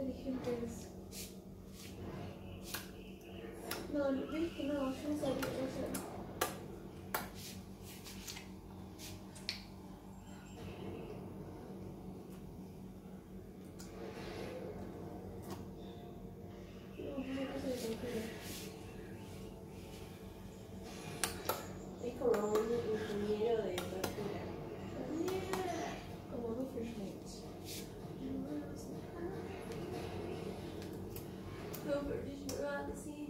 solution is no, we cannot choose Robert, did you go out this evening?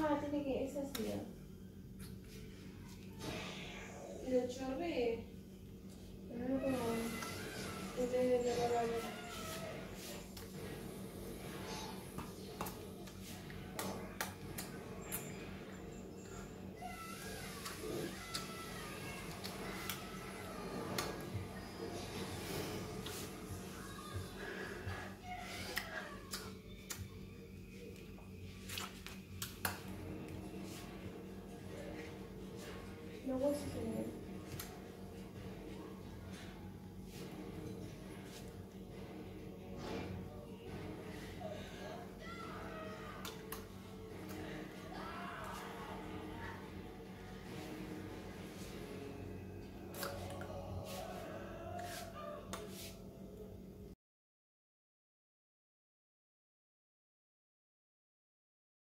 Ah, tiene que. Es así, Lo chorré. No, no, no. No, voice